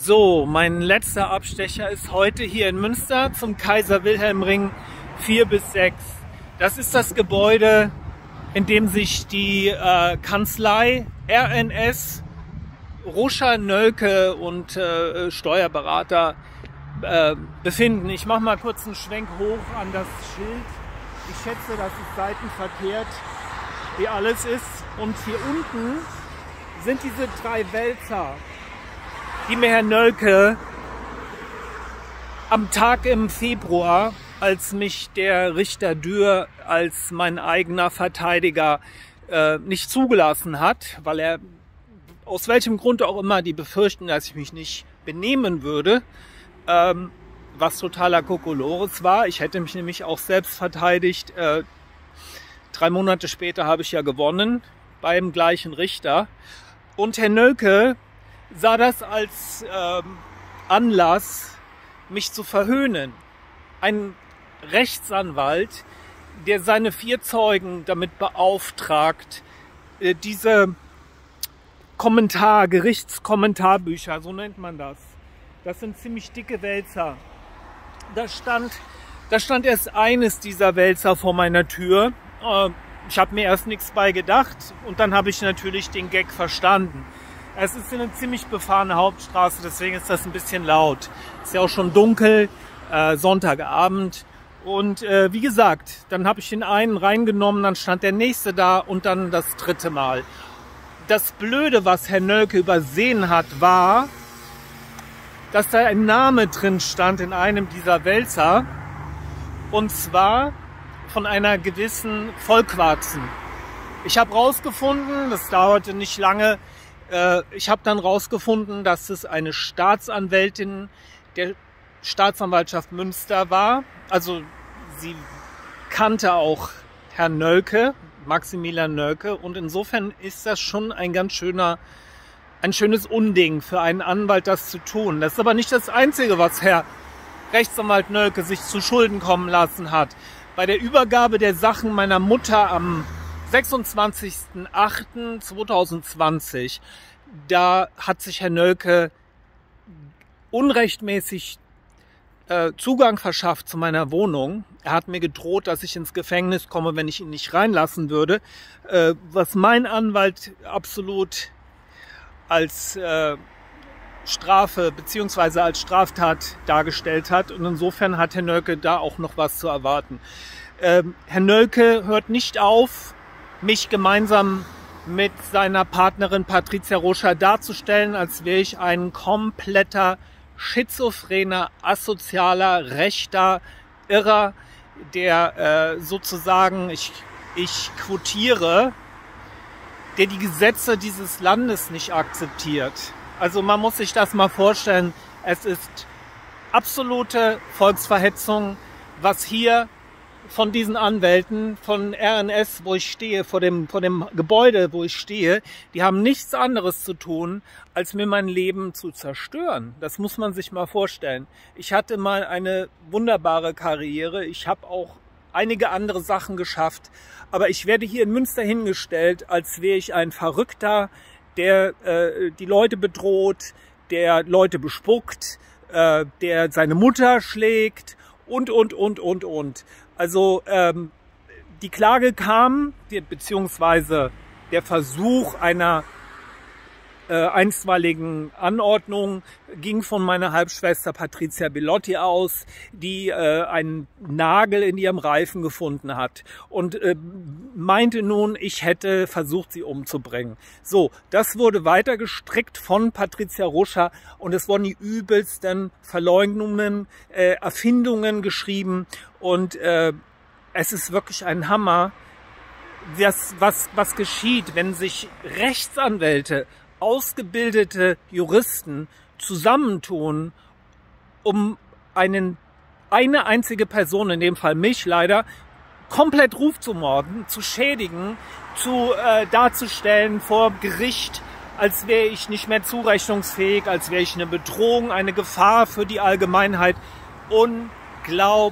So, mein letzter Abstecher ist heute hier in Münster zum Kaiser Wilhelm Ring 4 bis 6. Das ist das Gebäude, in dem sich die äh, Kanzlei RNS, Ruscha Nölke und äh, Steuerberater äh, befinden. Ich mache mal kurz einen Schwenk hoch an das Schild. Ich schätze, das ist seitenverkehrt, wie alles ist. Und hier unten sind diese drei Wälzer, die mir Herr Nölke am Tag im Februar, als mich der Richter Dürr als mein eigener Verteidiger äh, nicht zugelassen hat, weil er aus welchem Grund auch immer die befürchten, dass ich mich nicht benehmen würde, ähm, was totaler Kokolores war. Ich hätte mich nämlich auch selbst verteidigt. Äh, drei Monate später habe ich ja gewonnen beim gleichen Richter. Und Herr Nölke sah das als ähm, Anlass, mich zu verhöhnen. Ein Rechtsanwalt, der seine vier Zeugen damit beauftragt, äh, diese Kommentar, Gerichtskommentarbücher, so nennt man das. Das sind ziemlich dicke Wälzer. Da stand, da stand erst eines dieser Wälzer vor meiner Tür. Äh, ich habe mir erst nichts bei gedacht und dann habe ich natürlich den Gag verstanden. Es ist eine ziemlich befahrene Hauptstraße, deswegen ist das ein bisschen laut. Ist ja auch schon dunkel, äh, Sonntagabend. Und äh, wie gesagt, dann habe ich den einen reingenommen, dann stand der nächste da und dann das dritte Mal. Das Blöde, was Herr Nölke übersehen hat, war, dass da ein Name drin stand in einem dieser Wälzer. Und zwar von einer gewissen Vollquarzen. Ich habe rausgefunden, das dauerte nicht lange, äh, ich habe dann rausgefunden, dass es eine Staatsanwältin der Staatsanwaltschaft Münster war. Also sie kannte auch Herrn Nölke, Maximilian Nölke. Und insofern ist das schon ein ganz schöner, ein schönes Unding für einen Anwalt, das zu tun. Das ist aber nicht das Einzige, was Herr Rechtsanwalt Nölke sich zu Schulden kommen lassen hat. Bei der Übergabe der Sachen meiner Mutter am 26.08.2020, da hat sich Herr Nölke unrechtmäßig äh, Zugang verschafft zu meiner Wohnung. Er hat mir gedroht, dass ich ins Gefängnis komme, wenn ich ihn nicht reinlassen würde, äh, was mein Anwalt absolut als äh, Strafe beziehungsweise als Straftat dargestellt hat. Und insofern hat Herr Nölke da auch noch was zu erwarten. Ähm, Herr Nölke hört nicht auf, mich gemeinsam mit seiner Partnerin Patricia Roscher darzustellen, als wäre ich ein kompletter schizophrener, asozialer, rechter Irrer, der äh, sozusagen, ich, ich quotiere, der die Gesetze dieses Landes nicht akzeptiert. Also man muss sich das mal vorstellen, es ist absolute Volksverhetzung, was hier von diesen Anwälten von RNS, wo ich stehe, vor dem, vor dem Gebäude, wo ich stehe, die haben nichts anderes zu tun, als mir mein Leben zu zerstören. Das muss man sich mal vorstellen. Ich hatte mal eine wunderbare Karriere. Ich habe auch einige andere Sachen geschafft. Aber ich werde hier in Münster hingestellt, als wäre ich ein Verrückter, der äh, die Leute bedroht, der Leute bespuckt, äh, der seine Mutter schlägt und, und, und, und, und. Also ähm, die Klage kam, beziehungsweise der Versuch einer äh, einstweiligen Anordnung ging von meiner Halbschwester Patricia Bellotti aus, die äh, einen Nagel in ihrem Reifen gefunden hat und äh, meinte nun, ich hätte versucht, sie umzubringen. So, das wurde weiter gestrickt von Patricia Ruscher und es wurden die übelsten Verleugnungen, äh, Erfindungen geschrieben und äh, es ist wirklich ein Hammer, was, was, was geschieht, wenn sich Rechtsanwälte, ausgebildete Juristen zusammentun, um einen, eine einzige Person, in dem Fall mich leider, komplett Ruf zu morden, zu schädigen, zu äh, darzustellen vor Gericht, als wäre ich nicht mehr zurechnungsfähig, als wäre ich eine Bedrohung, eine Gefahr für die Allgemeinheit. Unglaublich.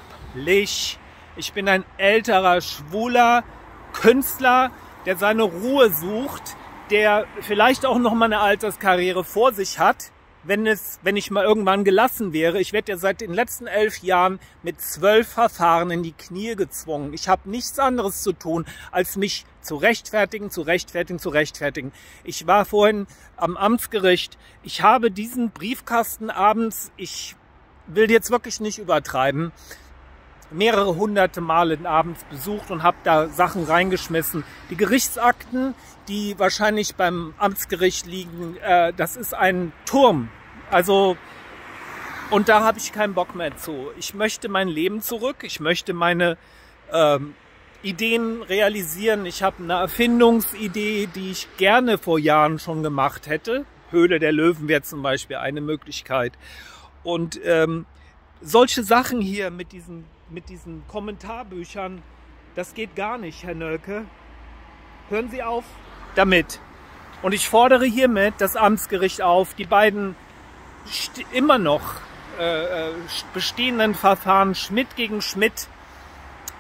Ich bin ein älterer, schwuler Künstler, der seine Ruhe sucht, der vielleicht auch noch mal eine Alterskarriere vor sich hat, wenn es, wenn ich mal irgendwann gelassen wäre. Ich werde ja seit den letzten elf Jahren mit zwölf Verfahren in die Knie gezwungen. Ich habe nichts anderes zu tun, als mich zu rechtfertigen, zu rechtfertigen, zu rechtfertigen. Ich war vorhin am Amtsgericht. Ich habe diesen Briefkasten abends, ich will jetzt wirklich nicht übertreiben, mehrere hunderte Male abends besucht und habe da Sachen reingeschmissen. Die Gerichtsakten, die wahrscheinlich beim Amtsgericht liegen, äh, das ist ein Turm. Also und da habe ich keinen Bock mehr zu. Ich möchte mein Leben zurück. Ich möchte meine ähm, Ideen realisieren. Ich habe eine Erfindungsidee, die ich gerne vor Jahren schon gemacht hätte. Höhle der Löwen wäre zum Beispiel eine Möglichkeit. Und ähm, solche Sachen hier mit diesen, mit diesen Kommentarbüchern, das geht gar nicht, Herr Nölke. Hören Sie auf damit. Und ich fordere hiermit das Amtsgericht auf, die beiden immer noch äh, äh, bestehenden Verfahren Schmidt gegen Schmidt,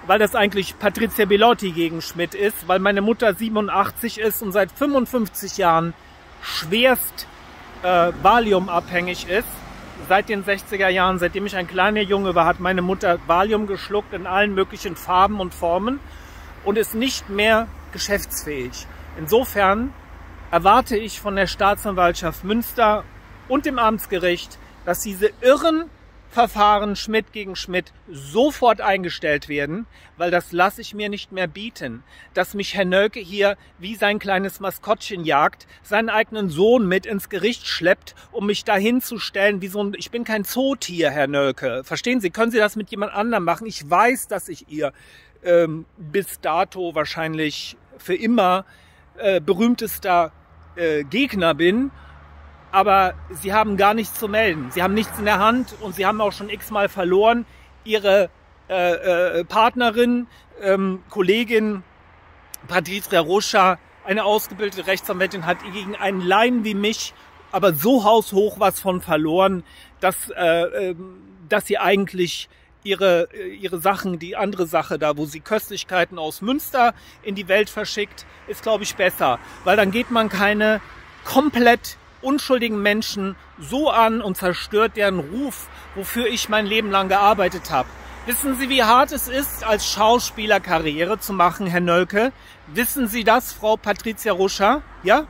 weil das eigentlich Patricia Bellotti gegen Schmidt ist, weil meine Mutter 87 ist und seit 55 Jahren schwerst äh, Valium-abhängig ist. Seit den 60er Jahren, seitdem ich ein kleiner Junge war, hat meine Mutter Valium geschluckt in allen möglichen Farben und Formen und ist nicht mehr geschäftsfähig. Insofern erwarte ich von der Staatsanwaltschaft Münster und dem Amtsgericht, dass diese irren Verfahren Schmidt gegen Schmidt sofort eingestellt werden, weil das lasse ich mir nicht mehr bieten. Dass mich Herr Nölke hier wie sein kleines Maskottchen jagt, seinen eigenen Sohn mit ins Gericht schleppt, um mich dahin zu stellen wie so ein, ich bin kein Zootier, Herr Nölke. Verstehen Sie, können Sie das mit jemand anderem machen? Ich weiß, dass ich ihr ähm, bis dato wahrscheinlich für immer äh, berühmtester äh, Gegner bin aber sie haben gar nichts zu melden. Sie haben nichts in der Hand und sie haben auch schon x-mal verloren. Ihre äh, äh, Partnerin, ähm, Kollegin Patricia Rocha, eine ausgebildete Rechtsanwältin, hat gegen einen Laien wie mich aber so haushoch was von verloren, dass, äh, äh, dass sie eigentlich ihre, ihre Sachen, die andere Sache da, wo sie Köstlichkeiten aus Münster in die Welt verschickt, ist, glaube ich, besser. Weil dann geht man keine komplett unschuldigen Menschen so an und zerstört deren Ruf, wofür ich mein Leben lang gearbeitet habe. Wissen Sie, wie hart es ist, als Schauspieler Karriere zu machen, Herr Nölke? Wissen Sie das, Frau Patricia Ruscher? Ja?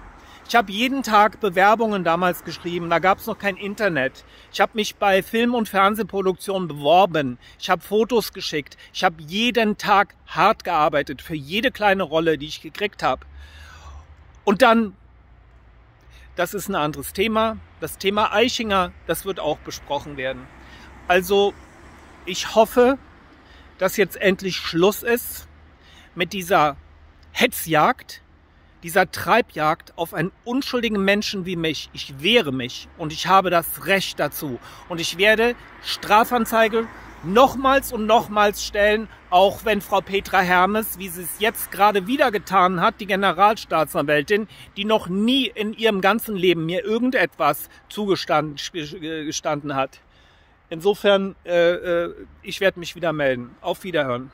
Ich habe jeden Tag Bewerbungen damals geschrieben, da gab es noch kein Internet. Ich habe mich bei Film- und Fernsehproduktionen beworben. Ich habe Fotos geschickt. Ich habe jeden Tag hart gearbeitet für jede kleine Rolle, die ich gekriegt habe. Und dann das ist ein anderes Thema. Das Thema Eichinger, das wird auch besprochen werden. Also ich hoffe, dass jetzt endlich Schluss ist mit dieser Hetzjagd, dieser Treibjagd auf einen unschuldigen Menschen wie mich. Ich wehre mich und ich habe das Recht dazu. Und ich werde Strafanzeige nochmals und nochmals stellen, auch wenn Frau Petra Hermes, wie sie es jetzt gerade wieder getan hat, die Generalstaatsanwältin, die noch nie in ihrem ganzen Leben mir irgendetwas zugestanden hat. Insofern, äh, äh, ich werde mich wieder melden. Auf Wiederhören.